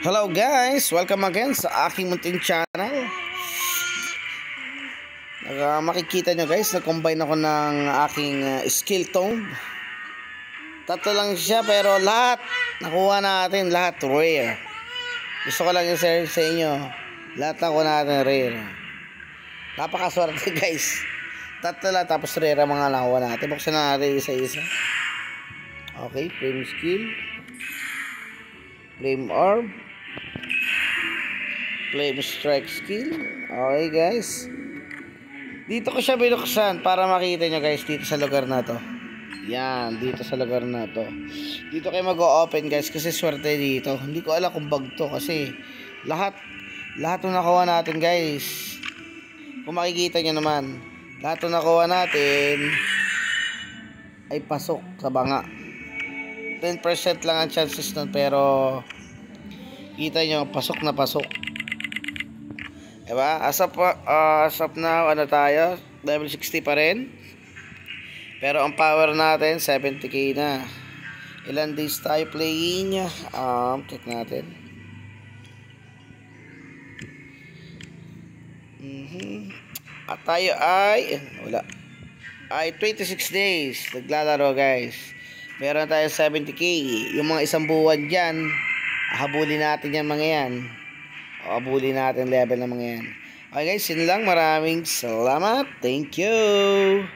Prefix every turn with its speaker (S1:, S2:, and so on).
S1: Hello guys! Welcome again sa aking munting channel. Uh, makikita nyo guys, nag-combine ako ng aking uh, skill tone. Tatlo lang siya pero lahat, nakuha natin lahat rare. Gusto ko lang i-share sa inyo, lahat nakuha natin rare. Napakaswerte guys. Tatlo lang tapos rare mga nakuha natin. Buksan na natin isa-isa. Okay, frame skill. Flame orb. Flame strike skill. Okay guys. Dito ko siya binuksan para makita nyo guys dito sa lugar na to. Yan, dito sa lugar na to. Dito kayo mag-open guys kasi swerte dito. Hindi ko alam kung bag to kasi lahat lahat ng nakuha natin guys. Kung makikita nyo naman, lahat ng nakuha natin ay pasok sa banga. 10% lang ang chances nun pero kita nyo pasok na pasok. Diba? As of, uh, as of now ano tayo? Level 60 pa rin. Pero ang power natin 70k na. Ilan days tayo playing? Um, check natin. Mm -hmm. at tayo ay wala. Ay 26 days. Naglalaro guys. Meron tayo 70k yung mga isang buwan dyan habulin natin yan mga yan. O habulin natin level ng mga yan. Okay guys yun lang. Maraming salamat. Thank you